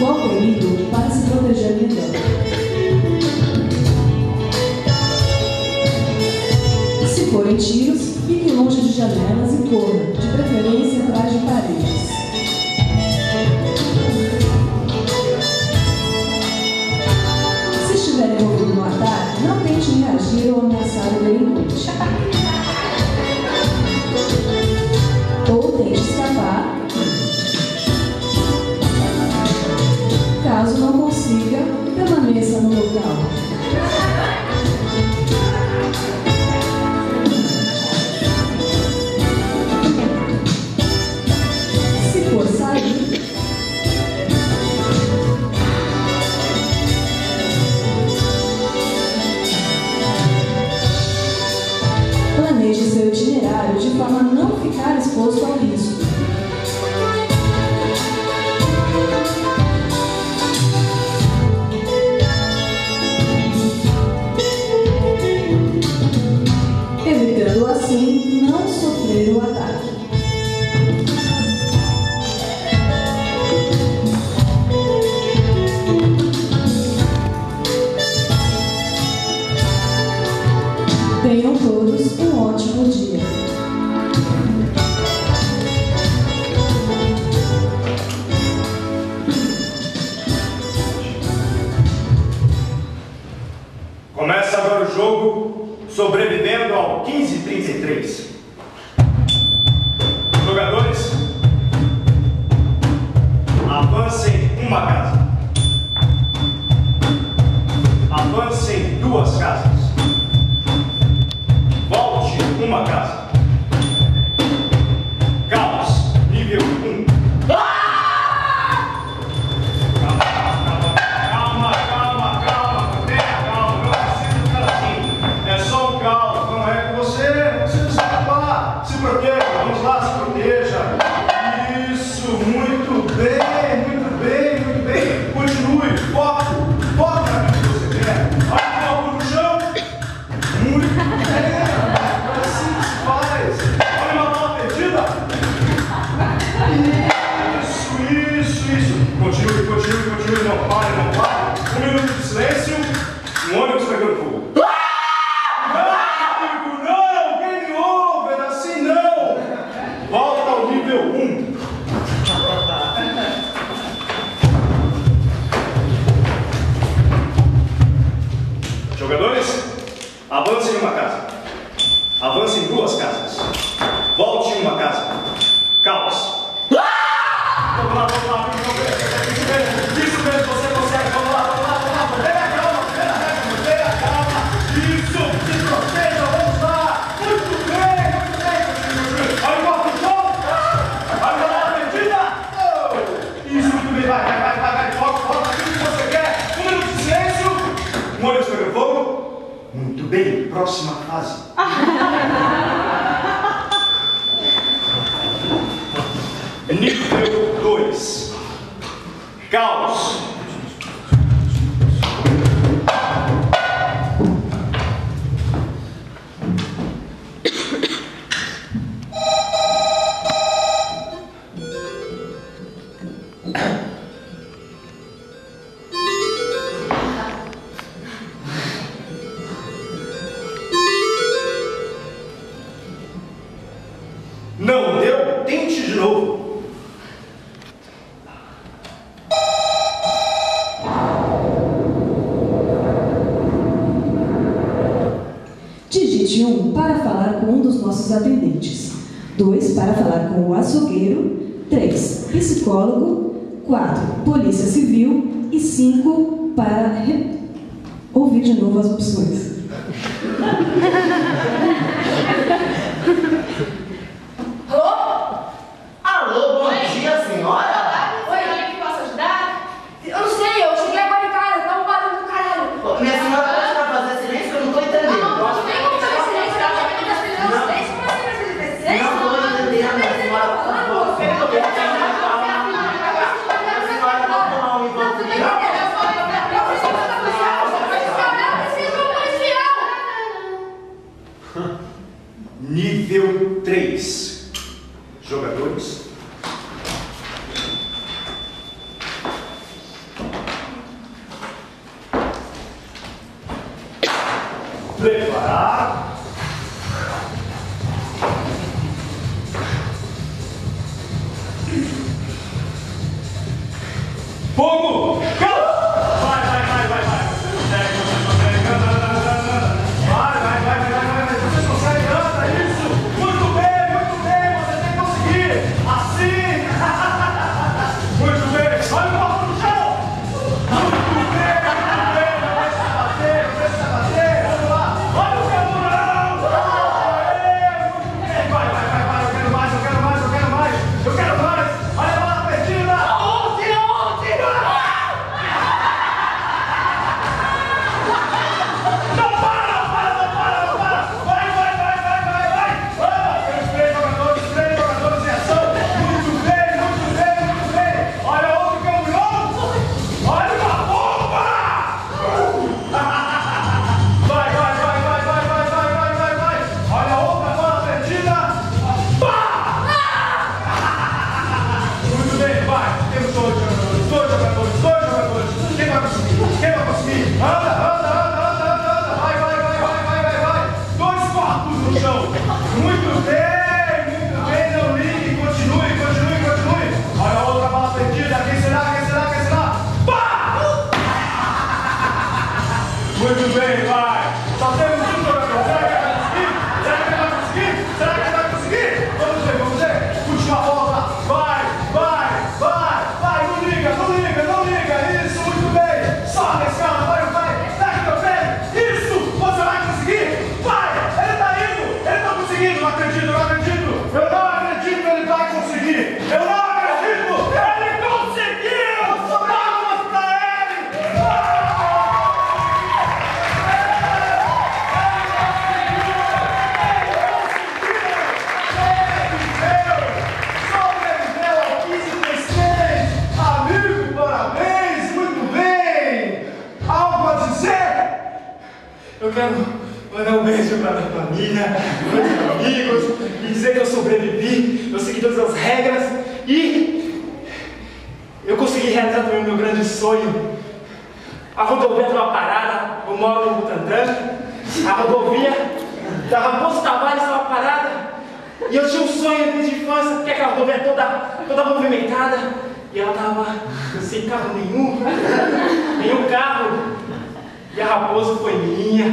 qual é período para se proteger melhor. Se forem tiros, fique longe de janelas e corra, de preferência forma a não ficar exposto ao risco. Evitando assim não sofrer o acidente. sobrevivendo ao 1533. próxima fase. Nível 2. Caos. Não deu? Tente de novo. Digite um para falar com um dos nossos atendentes. Dois para falar com o açougueiro. Três, psicólogo. Quatro, polícia civil. E cinco para re... ouvir de novo as opções. Fogo! Eu quero mandar um beijo para a minha família, meus amigos, e dizer que eu sobrevivi, eu segui todas as regras e eu consegui realizar também o meu grande sonho. A rodovia estava parada, eu moro no Butantã, a rodovia da Raposo Tavares estava parada e eu tinha um sonho desde a infância, porque aquela rodovia é toda, toda movimentada e ela estava sem carro nenhum, nenhum carro raposo a raposa foi minha.